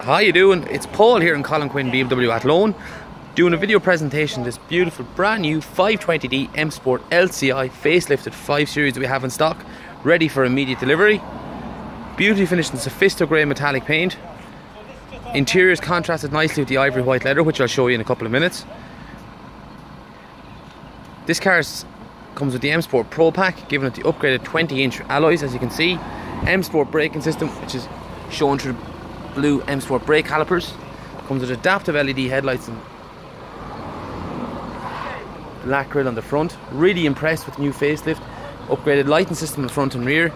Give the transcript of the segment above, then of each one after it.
How you doing? It's Paul here in Colm Quinn BMW Athlone doing a video presentation this beautiful brand new 520D M Sport LCI facelifted 5 Series we have in stock ready for immediate delivery. Beautifully finished in Sophisto grey metallic paint. Interior is contrasted nicely with the ivory white leather which I'll show you in a couple of minutes. This car comes with the M Sport Pro Pack giving it the upgraded 20 inch alloys as you can see. M Sport braking system which is shown through blue M Sport brake calipers. Comes with adaptive LED headlights and black grille on the front. Really impressed with the new facelift. Upgraded lighting system in front and rear.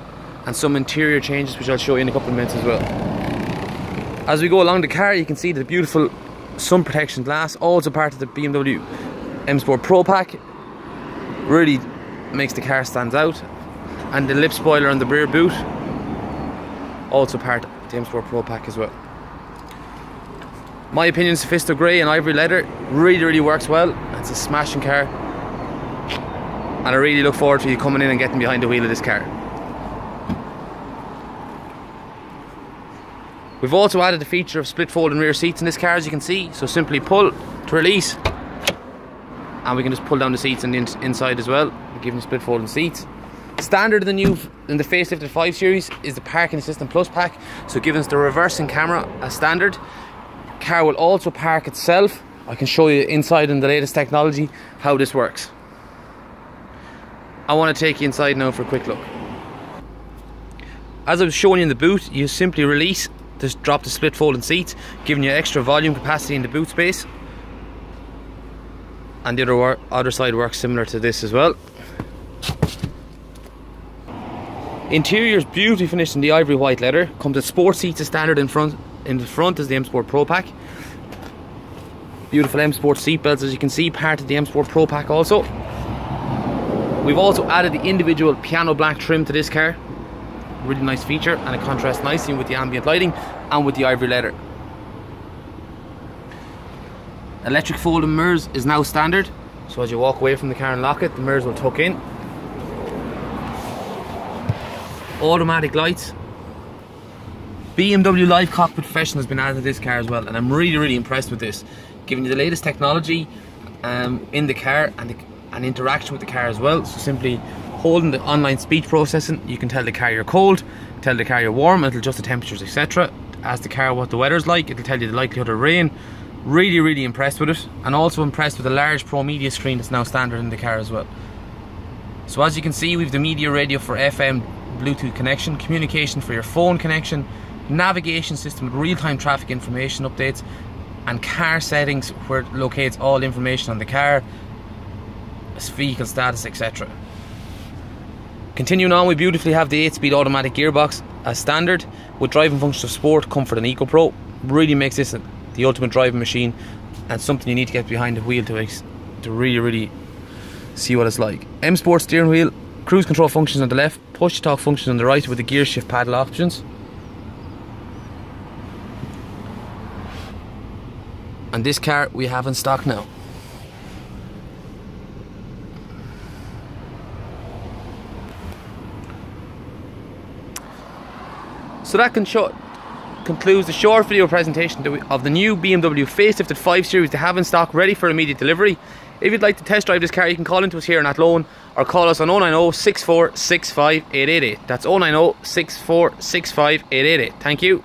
And some interior changes which I'll show you in a couple of minutes as well. As we go along the car you can see the beautiful sun protection glass. Also part of the BMW M Sport Pro Pack. Really makes the car stands out. And the lip spoiler on the rear boot. Also part the M Sport Pro Pack as well. My opinion, Sophisto Grey and Ivory Leather really, really works well. It's a smashing car. And I really look forward to you coming in and getting behind the wheel of this car. We've also added the feature of split folding rear seats in this car as you can see. So simply pull to release and we can just pull down the seats and the inside as well, giving split folding seats. Standard in the new in the facelifted 5 Series is the Parking Assistant Plus pack, so giving us the reversing camera as standard. Car will also park itself. I can show you inside in the latest technology how this works. I want to take you inside now for a quick look. As I was showing you in the boot, you simply release, just drop the split folding seats, giving you extra volume capacity in the boot space. And the other, other side works similar to this as well. Interior is beautifully finished in the ivory white leather. Comes with sport seats as standard in front. In the front is the M Sport Pro Pack. Beautiful M Sport seat belts as you can see, part of the M Sport Pro Pack also. We've also added the individual piano black trim to this car. Really nice feature and it contrasts nicely with the ambient lighting and with the ivory leather. Electric folding mirrors is now standard. So as you walk away from the car and lock it, the mirrors will tuck in automatic lights. BMW Live Cockpit Professional has been added to this car as well and I'm really really impressed with this. Giving you the latest technology um, in the car and the, an interaction with the car as well. So simply holding the online speech processing you can tell the car you're cold, tell the car you're warm, it'll adjust the temperatures etc. Ask the car what the weather's like, it'll tell you the likelihood of rain. Really really impressed with it and also impressed with the large Pro Media screen that's now standard in the car as well. So as you can see we've the media radio for FM Bluetooth connection, communication for your phone connection, navigation system with real-time traffic information updates, and car settings where it locates all information on the car, vehicle status, etc. Continuing on, we beautifully have the 8-speed automatic gearbox as standard with driving functions of sport, comfort and eco pro. Really makes this the ultimate driving machine and something you need to get behind the wheel to, to really, really see what it's like. M Sport steering wheel Cruise control functions on the left, push to talk functions on the right with the gear shift paddle options. And this car we have in stock now. So that can show, concludes the short video presentation of the new BMW facelifted 5 Series to have in stock ready for immediate delivery. If you'd like to test drive this car, you can call into us here in Athlone or call us on 090 6465 888. That's 090 6465 888. Thank you.